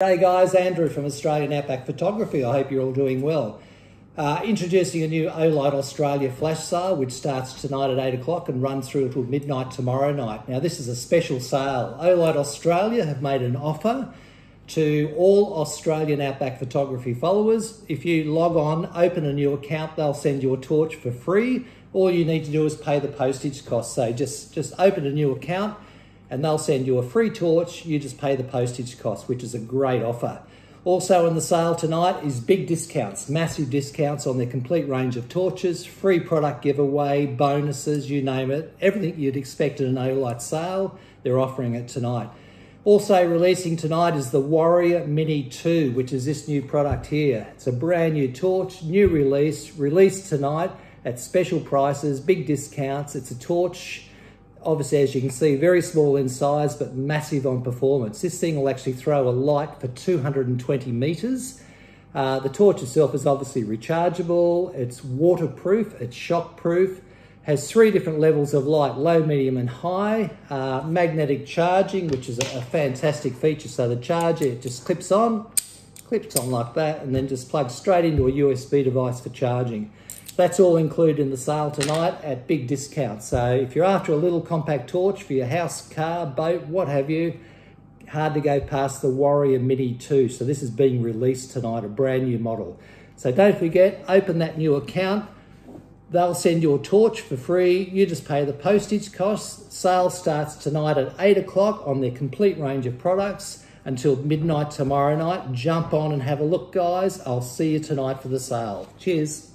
Hey guys, Andrew from Australian Outback Photography. I hope you're all doing well. Uh, introducing a new Olight Australia flash sale, which starts tonight at 8 o'clock and runs through until midnight tomorrow night. Now, this is a special sale. Olight Australia have made an offer to all Australian Outback Photography followers. If you log on, open a new account, they'll send you a torch for free. All you need to do is pay the postage cost. So just, just open a new account and they'll send you a free torch. You just pay the postage cost, which is a great offer. Also in the sale tonight is big discounts, massive discounts on their complete range of torches, free product giveaway, bonuses, you name it. Everything you'd expect at an Olight sale, they're offering it tonight. Also releasing tonight is the Warrior Mini 2, which is this new product here. It's a brand new torch, new release, released tonight at special prices, big discounts. It's a torch obviously, as you can see, very small in size, but massive on performance. This thing will actually throw a light for 220 meters. Uh, the torch itself is obviously rechargeable, it's waterproof, it's shockproof, has three different levels of light, low, medium and high, uh, magnetic charging, which is a, a, fantastic feature. So the charger, it just clips on, clips on like that, and then just plugs straight into a USB device for charging. That's all included in the sale tonight at big discount. So if you're after a little compact torch for your house, car, boat, what have you, hard to go past the Warrior Mini 2. So this is being released tonight, a brand new model. So don't forget, open that new account. They'll send your torch for free. You just pay the postage costs. Sale starts tonight at 8 o'clock on their complete range of products until midnight tomorrow night. Jump on and have a look, guys. I'll see you tonight for the sale. Cheers.